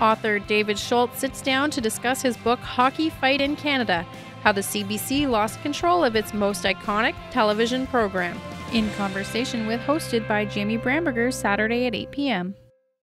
Author David Shoalts sits down to discuss his book Hockey Fight in Canada How the CBC Lost Control of Its Most Iconic Television Program. In conversation with, hosted by Jamie Bramberger, Saturday at 8 p.m.